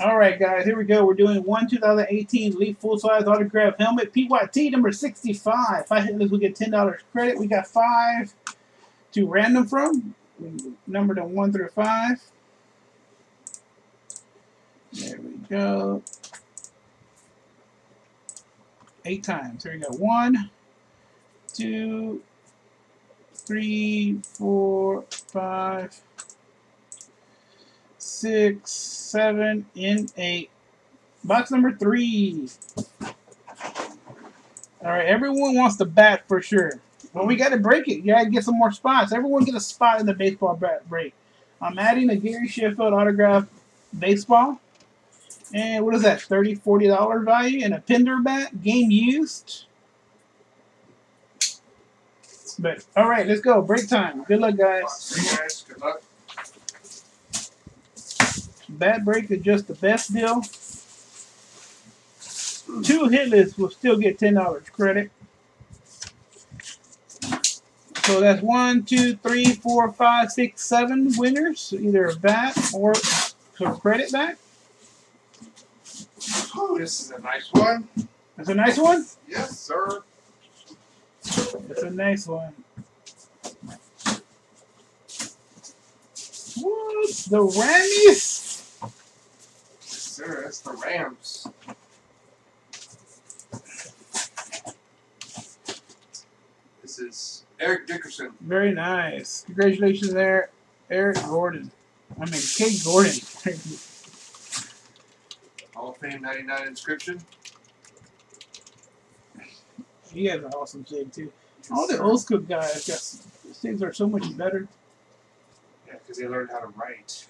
All right, guys, here we go. We're doing one 2018 Leaf full size autograph helmet PYT number 65. Five hit list, we get $10 credit. We got five to random from, numbered on one through five. There we go. Eight times. Here we go. One, two, three, four, five six, seven, and eight. Box number three. All right, everyone wants the bat for sure. But we got to break it. You got to get some more spots. Everyone get a spot in the baseball bat break. I'm adding a Gary Sheffield autograph baseball. And what is that, $30, $40 value? And a Pinder bat, game used. But, all right, let's go. Break time. Good luck, guys. See you guys. Good luck. Bad break is just the best deal. Two hit lists will still get ten dollars credit. So that's one, two, three, four, five, six, seven winners. Either a bat or some credit back. Oh, this is a nice one. That's a nice one. Yes, sir. That's a nice one. What? The Rammies? That's the Rams. This is Eric Dickerson. Very nice. Congratulations there, Eric Gordon. I mean, Kate Gordon. Hall of Fame 99 inscription. He has an awesome jig too. All the old school guys got things are so much better. Yeah, because they learned how to write.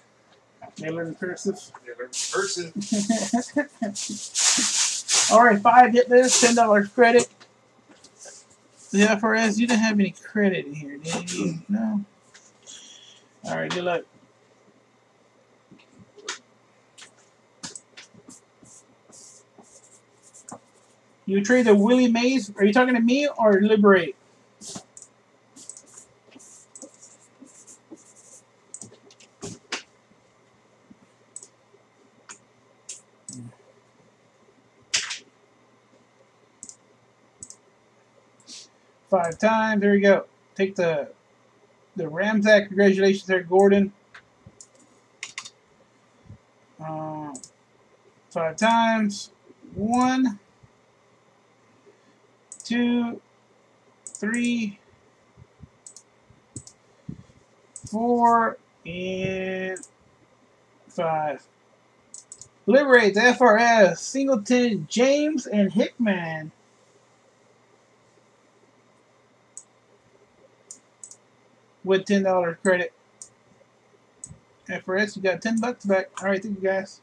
They learn cursive. They learned cursive. All right, five hit this, ten dollars credit. Yeah, for us, you didn't have any credit in here, did you? No. All right, good luck. You trade the Willie Mays. Are you talking to me or Liberate? Five times. There you go. Take the the Ramsack. Congratulations there, Gordon. Uh, five times. One, two, three, four, and five. Liberates FRS, Singleton, James, and Hickman. With $10 credit. FRS, you got 10 bucks back. Alright, thank you guys.